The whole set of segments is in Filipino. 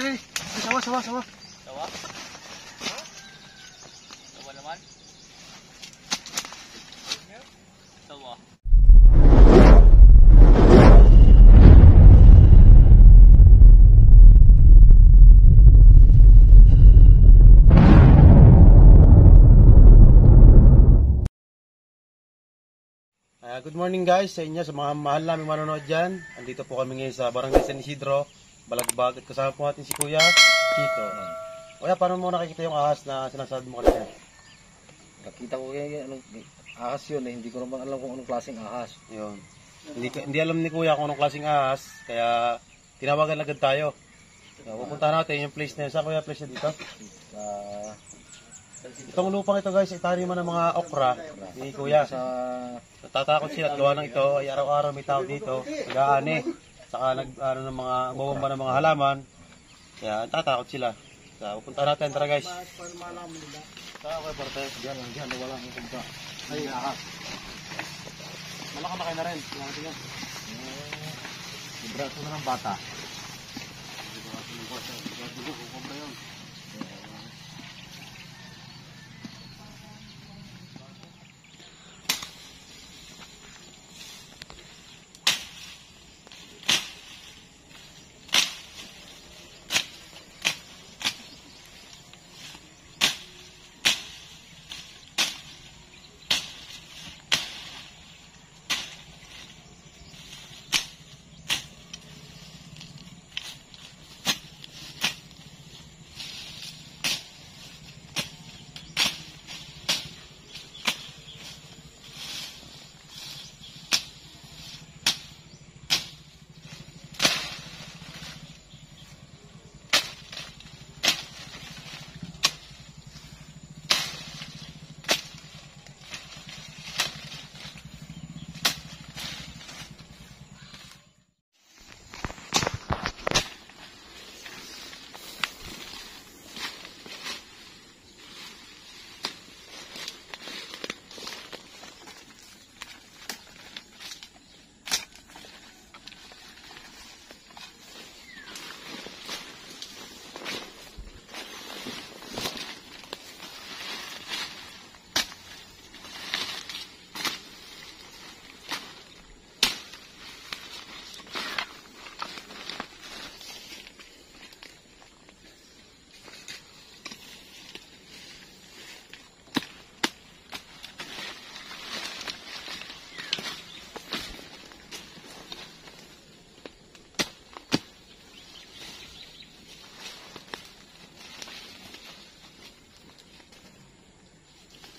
re, re. Sawa, sawa, sawa. Sawa? Sawa naman? Sawa. Ah, good morning guys sa inyo, sa mga mahal namin manonood dyan. Andito po kami ngayon sa Barangay San Isidro, Balagbag. At kasama po natin si Kuya Chito. Kuya, paano mo nakikita yung ahas na sinasabi mo kanina? Nakita ko kaya anong ahas yun eh. Hindi ko naman alam kung anong klaseng ahas. Yun. Hindi, hindi alam ni Kuya kung anong klaseng ahas, kaya tinawagan agad tayo. So, pupunta natin yung place na yun. Saan Kuya place na dito? Uh, Itong lupang ito guys, itaniman ng mga okra ni Kuya. Natatakot sila at gawa ng ito ay araw-araw may tao dito, nag-aani, saka nag ano ng mga bumomba ng mga halaman. Kaya natatakot sila. So, pupunta natin tara guys. Saan ako parte? Diyan lang, diyan. Wala akong kumpa. Ay, ahas. Malaka na kayo na rin. Tingnan natin yan. Libraso na ng bata.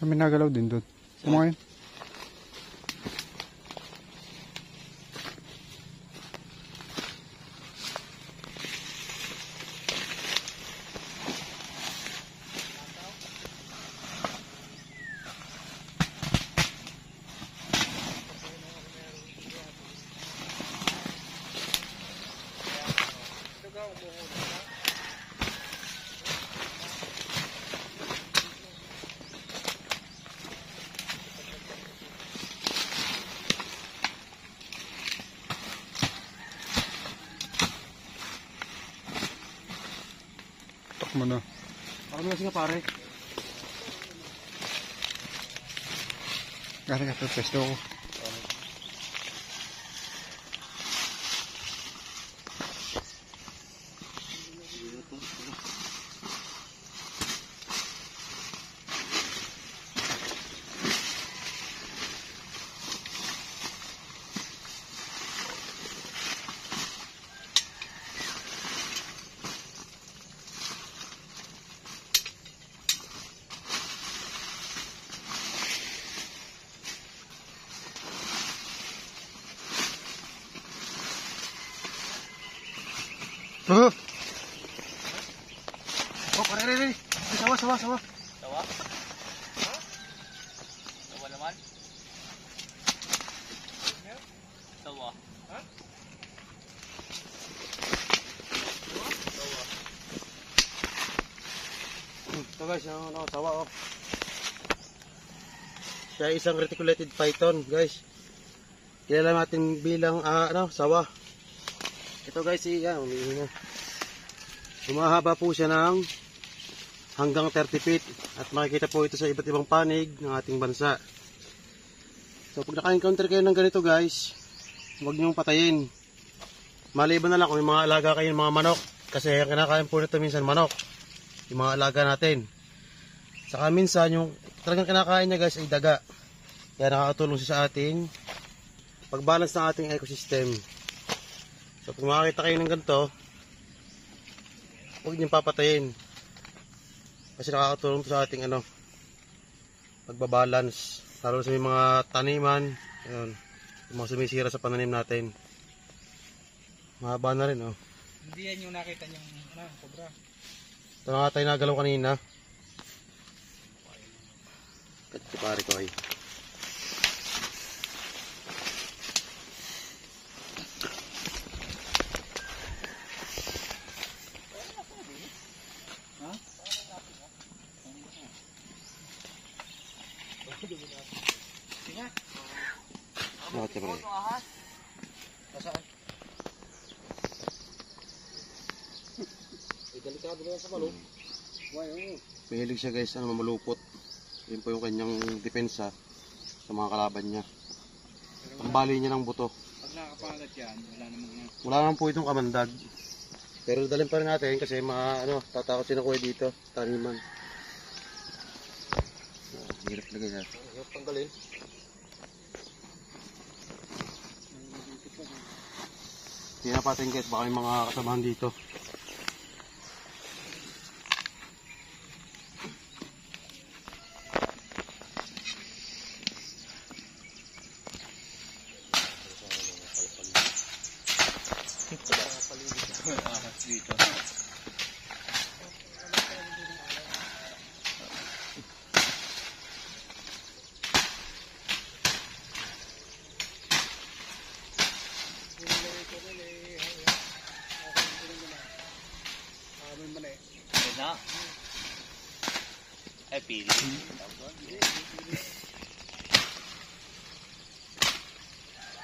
আমি নাগালেও দিনটোত মই mo na. Ako nga nga pare. Gari ka to, pesto ko. Oh, pare, re, re. Ay, sawa, sawa, sawa. Sawa? Sawa naman? Sawa. Ito guys, yung ano, sawa oh. Siya isang reticulated python, guys. Kilala natin bilang ah, ano, sawa. Ito guys, si yan, umiihi na. Humahaba po siya ng hanggang 30 feet at makikita po ito sa iba't ibang panig ng ating bansa. So pag naka-encounter kayo ng ganito guys, huwag niyong patayin. Maliban na lang kung may mga alaga kayo ng mga manok kasi ang kinakain po nito minsan manok. Yung mga alaga natin. Saka minsan yung talagang kinakain niya guys ay daga. Kaya nakakatulong siya sa ating pag-balance ng ating ecosystem. So kung makakita kayo ng ganito, huwag niyong papatayin. Kasi nakakatulong to sa ating ano, pagbabalance. Lalo sa may mga taniman, ayun, yung mga sumisira sa pananim natin. Mahaba na rin, oh. Hindi yan yung nakita niyang ano, cobra. Ito na nga tayo nagalaw kanina. Pare ko ay. Bakit ka pare? Nasaan? Eh, delikado na yan sa malo. Mahilig siya guys, ano, malupot. Yun po yung kanyang depensa sa mga kalaban niya. Pambali niya ng buto. Pag nakapagat yan, wala namang ano. Wala naman po itong kamandag. Pero dalhin pa rin natin kasi mga ano, tatakot sila kuya dito, taniman. Ah, Hirap lagay na. Hirap tanggalin. Tingnan natin guys, baka may mga kasamahan dito. Dito. Ayun na. Ay, pili.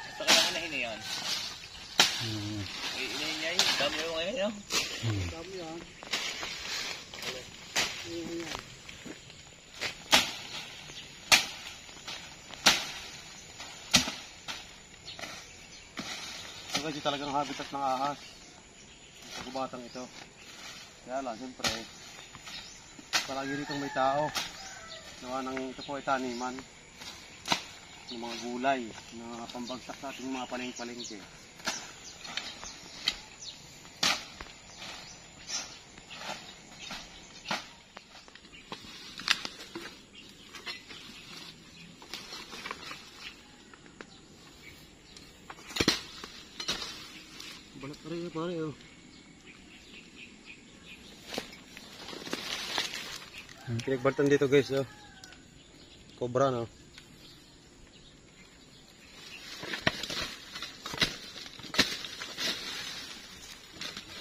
Basta kailangan na hiniyan. Hmm. Hiniyan niya yun. Dami mo ngayon yun. Ito guys, yung talagang habitat ng ahas. Sa gubatang ito. Kaya lang, siyempre, palagi rito may tao. Nawa ng ito po ay taniman ng mga gulay na pambagsak sa ating mga paling-palengke. Balat pa rin pare oh. Pinagbaltan dito guys oh. Cobra no.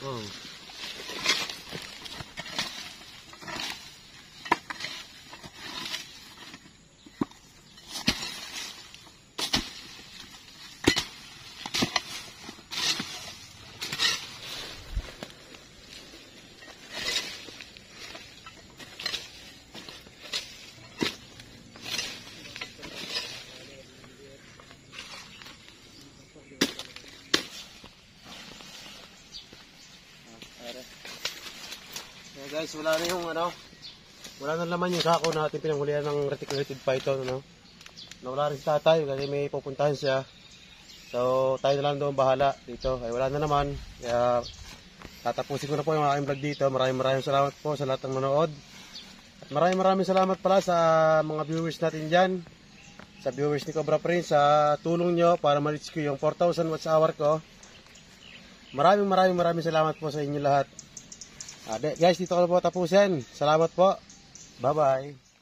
Oh. Guys, wala na yung ano, wala na laman yung sako natin pinanghulihan ng reticulated python, ano. Nawala rin si tatay kasi may pupuntahan siya. So, tayo na lang doon bahala dito. Ay, wala na naman. Kaya, tatapusin ko na po yung aking vlog dito. Maraming maraming salamat po sa lahat ng manood. At maraming maraming salamat pala sa mga viewers natin dyan. Sa viewers ni Cobra Prince, sa tulong nyo para ma-reach ko yung 4,000 watts hour ko. Maraming maraming maraming salamat po sa inyo lahat. De- guys, dito ko na po tapusin. Salamat po. Bye-bye.